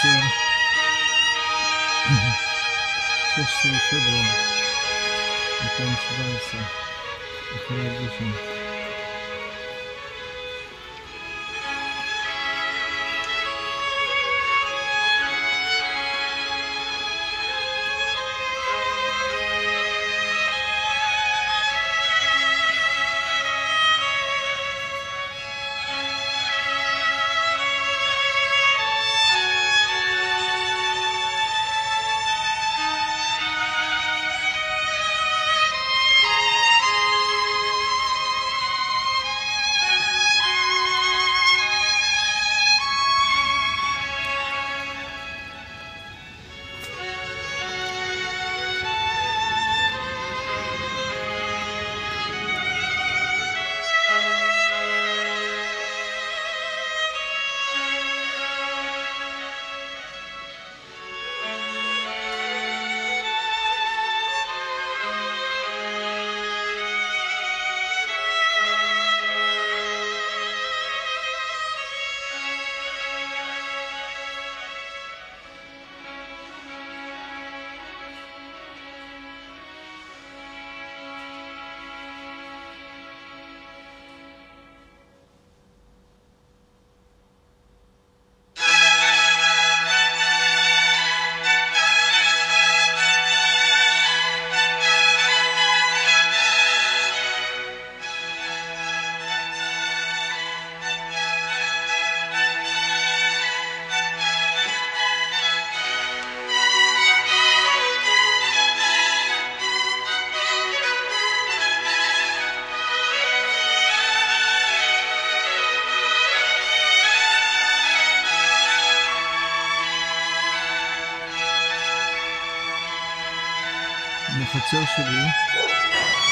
Senhor. Sou seu, teu dono. Então, te vai ser. Eu quero dizer. בחצר שלי,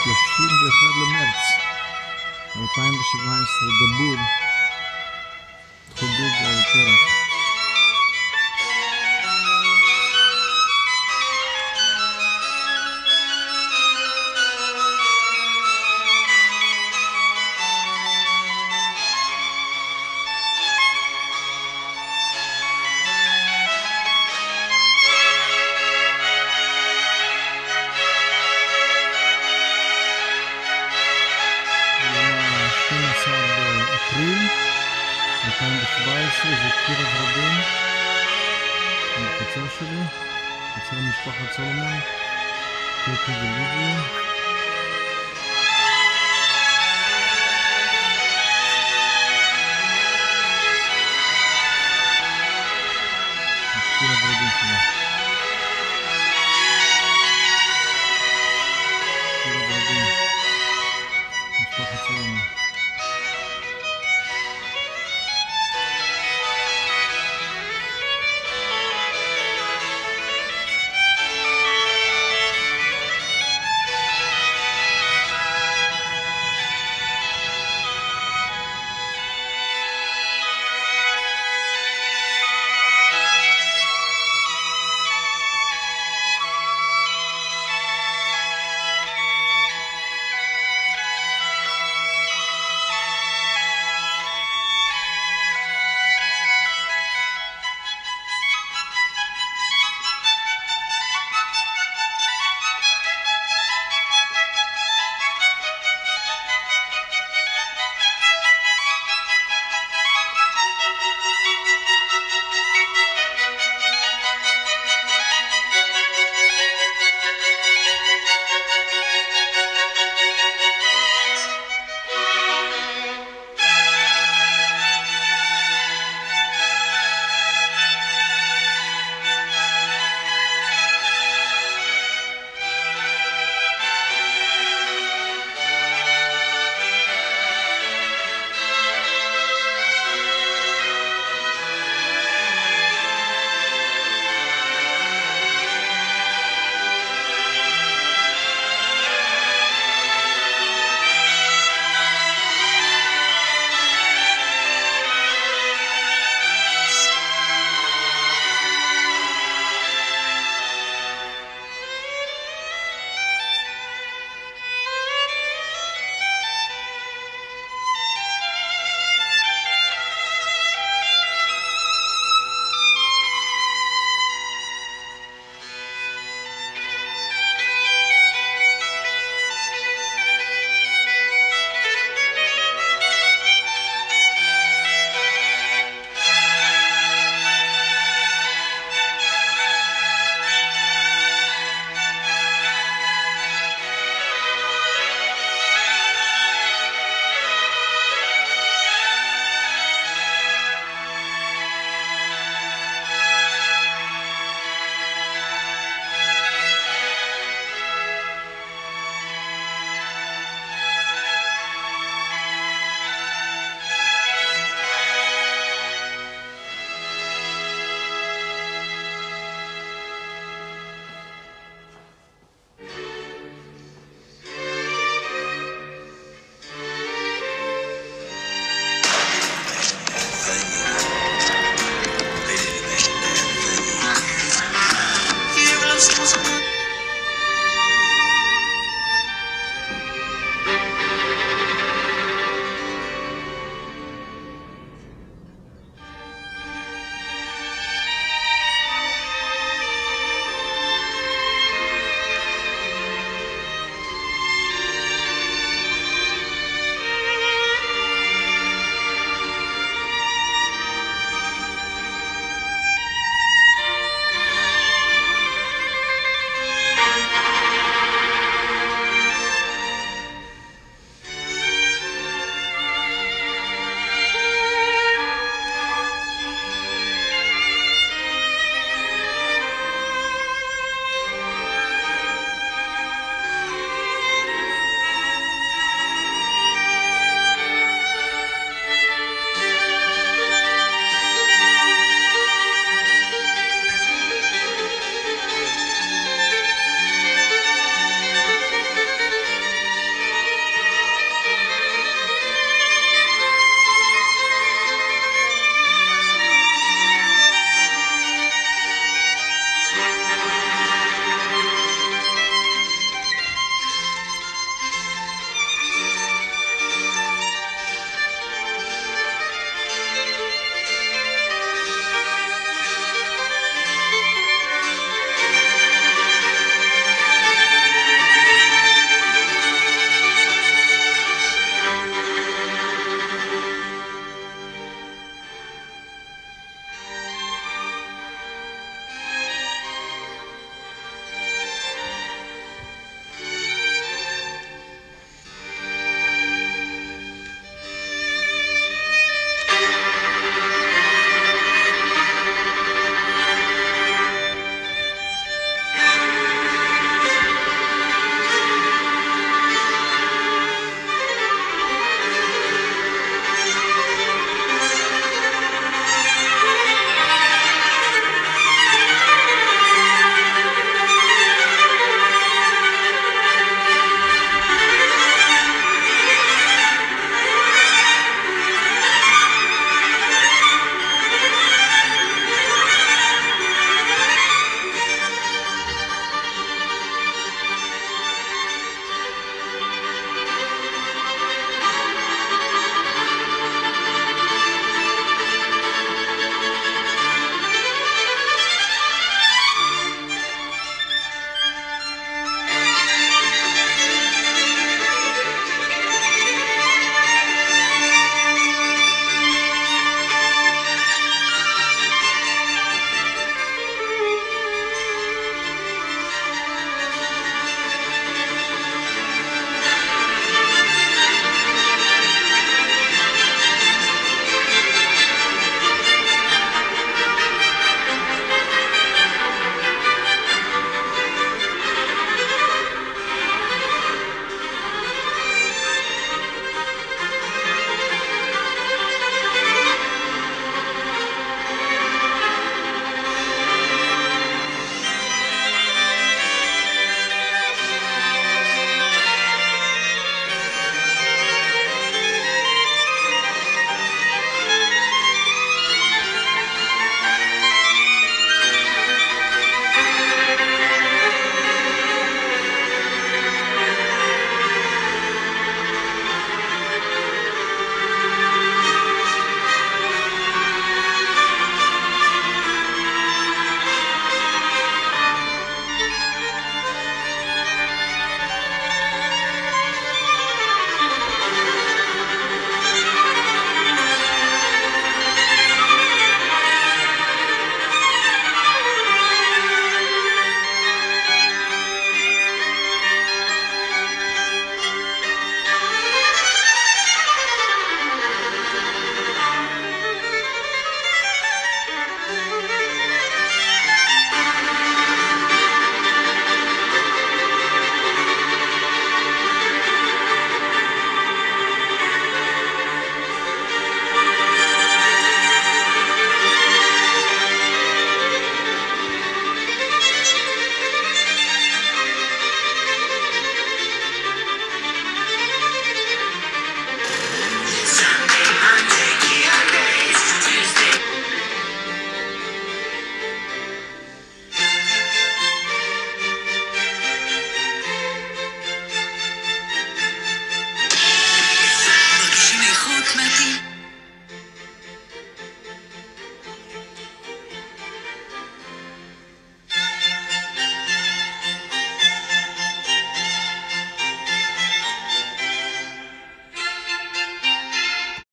31 למרץ 2017, דבור, חוגג על פרח. Yeah.